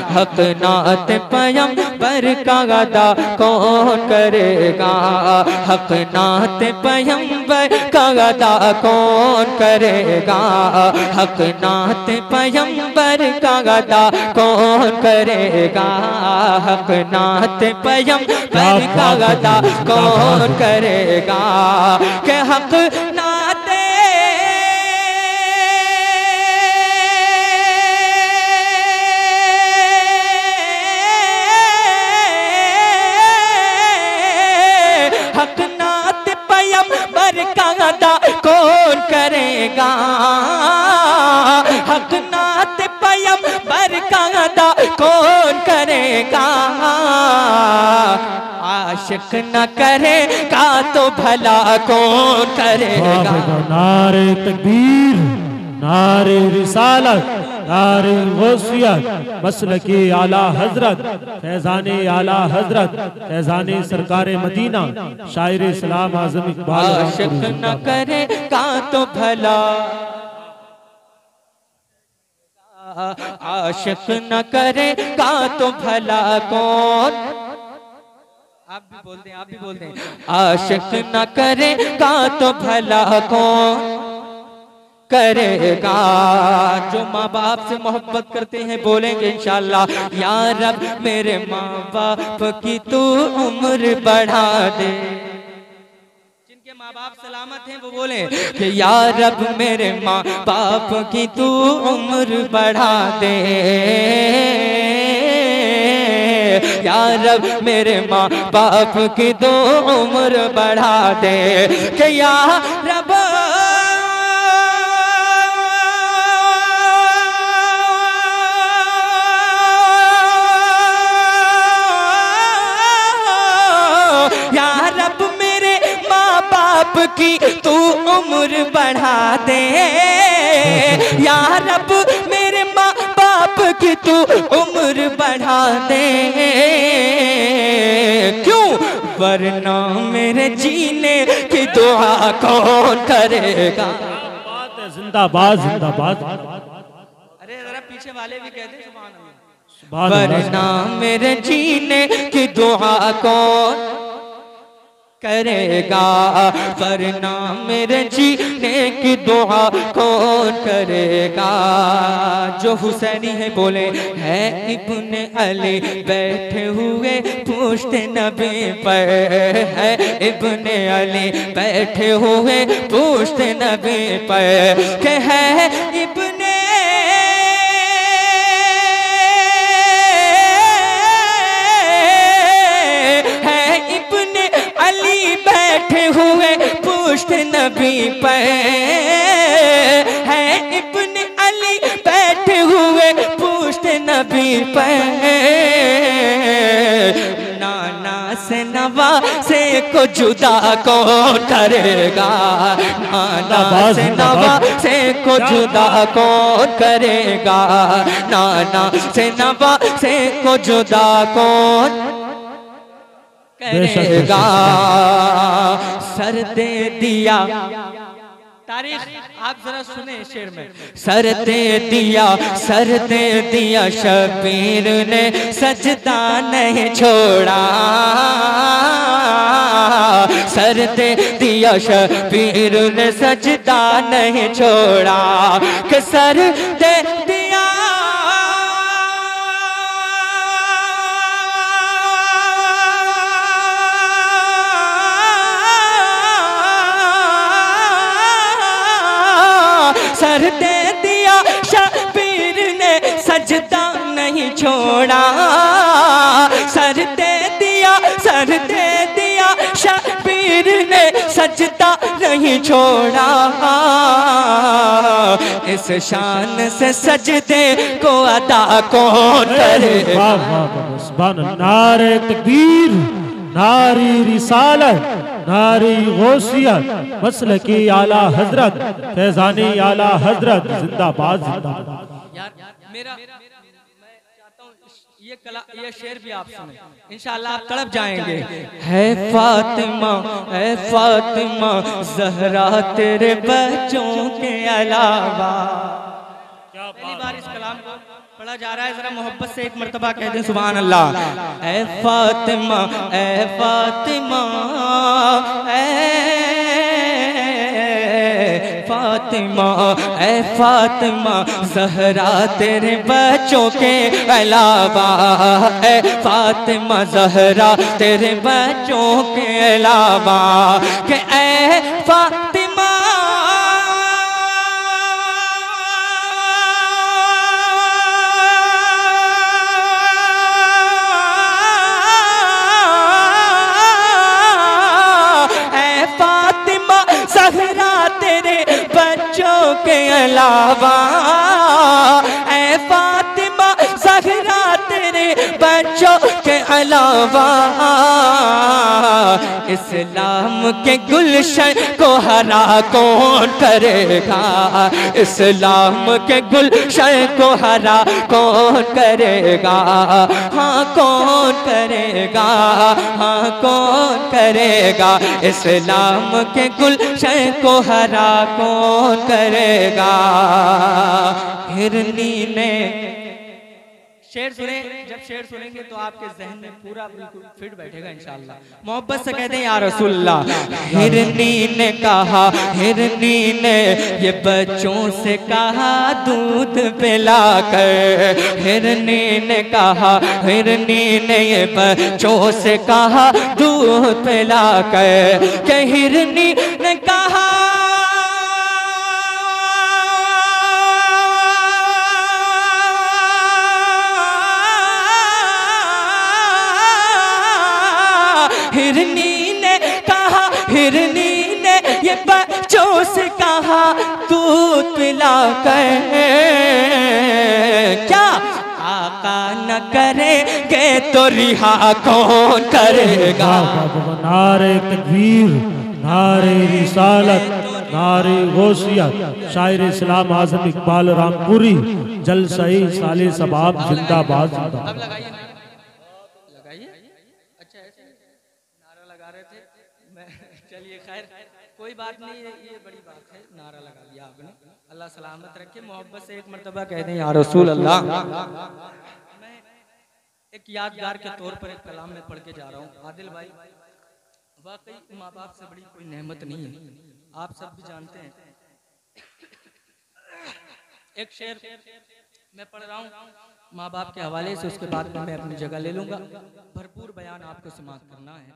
हक नात पयम पर का अदा कौन करेगा? हक नात पयम पर का अदा कौन करेगा? हक नात पयम पर का अदा कौन करेगा? हक नात पयम पर का अदा कौन करेगा? के हक नाते करेगा। हक नात पयम बर का कौन करेगा? आशिक न करे का तो भला कौन करेगा? नारे तकबीर, नारे रिसालत। मसल के आला हज़रत फैजान आला हज़रत फैजान सरकार मदीना शायर इस्लाम आज़म इकबाल न करेगा तो भला। आशिक न करेगा तो भला कौन। आप भी बोल दें आप भी बोल दें। आशिक न करेगा तो भला कौन। करेगा। जो माँ बाप से मोहब्बत करते हैं बोलेंगे इंशाल्लाह या रब मेरे माँ बाप की तू उम्र बढ़ा दे। जिनके माँ बाप सलामत हैं वो बोले कि या रब मेरे माँ बाप की तू उम्र बढ़ा दे। या रब मेरे माँ बाप की तू उम्र बढ़ा दे। कि या की तू उम्र बढ़ा दे। या रब मेरे माँ बाप की तू उम्र बढ़ा दे। क्यों? वरना मेरे जीने की दुआ कौन करेगा? जिंदाबाद जिंदाबाद। अरे जरा पीछे वाले भी कहते सुभान अल्लाह। सुभान अल्लाह। वरना मेरे जीने की दुआ कौन करेगा। वरना मेरे जीने की दुआ कौन करेगा? जो हुसैनी है, बोले, है इब्ने अली। बैठे हुए पूछते नबी पर, है इब्ने अली। बैठे हुए पूछते नबी पर के है इब्ने नबी पर है। इब्ने अली बैठे हुए पुष्ट नबी पर नाना से नवा से को जुदा कौन करेगा? नाना से नवा से को जुदा कौन करेगा? नाना से नवा से को जुदा कौन करेगा। सर दे दिया। तारीख आप जरा सुने शेर में। सर दे दिया सर दे दिया शबीर ने सजदा नहीं छोड़ा। सर दे दिया शबीर ने सजदा नहीं छोड़ा। कि सर दे सर दे दिया, शबीर ने सजदा नहीं छोड़ा। सर दे दिया सर दे दिया, शबीर ने सजदा नहीं छोड़ा। इस शान से सजदे को अदा करे? वाह नारे तकबीर, नारी रिसालत। नारी गौसियत मसल की आला हज़रत फैजानी आला हज़रत जिंदाबाद जिंदाबाद। यार मेरा मैं चाहता हूँ ये कला ये शेर भी आप सुने। इंशाल्लाह आप तड़प जाएँगे। है फातिमा है फातिमा जहरा तेरे बच्चों के अलावा। पहली बार इस कलाम को पढ़ा जा रहा है, जरा मोहब्बत से एक मरतबा कह दें सुबह अल्लाह ए फातिमा ए फातिमा ए फातिमा ए फातिमा, जहरा तेरे बच्चों के अलावा, ए फातिमा, जहरा तेरे बच्चों के अलावा, के ए फातिमा अलावा ऐ फातिमा जहरा तेरे बच्चों के अलावा। इस्लाम के गुलशन को हरा कौन करेगा? इस्लाम के गुलशन को हरा कौन करेगा? हाँ कौन करेगा? हाँ कौन करेगा? इस्लाम के गुलशन को हरा कौन करेगा? हिरनी ने शेर सुने, जब शेर सुनेंगे तो आपके जहन में पूरा बिल्कुल फिट बैठेगा इंशाल्लाह। मोहब्बत से कहते हैं, या रसूलल्लाह, हिरनी ने कहा, हिरनी ने ये बच्चों से कहा, दूध पिला कर हिरनी ने कहा, हिरनी ने ये बच्चों से कहा, दूध पिला कर हिरनी हिरनी ने ये बच्चों से कहा, दूध पिला कर क्या? आका न करेंगे तो रिहा कौन करेगा? नारे तकबीर, नारे रिसालत, नारे गौसियत, शायर इस्लाम आज़म इकबाल रामपुरी जल सही साले सबाब जिंदाबाद लगाइए लगाइए अच्छा ऐसे नारा लगा रहे थे मैं चलिए, खैर, कोई बात नहीं है ये बड़ी बात है, नारा लगा लिया आपने। अल्लाह सलामत रखे, मोहब्बत से एक मरतबा कह दें, या रसूल अल्लाह। मैं एक यादगार के तौर पर एक कलाम में पढ़ के जा रहा हूँ। आदिल भाई, वाकई माँ बाप से बड़ी कोई नहमत नहीं है। आप सब भी जानते हैं। एक शेर मैं पढ़ रहा हूँ माँ बाप के हवाले से, उसके बाद मैं अपनी जगह ले लूँगा। भरपूर बयान आपको समाप्त करना है।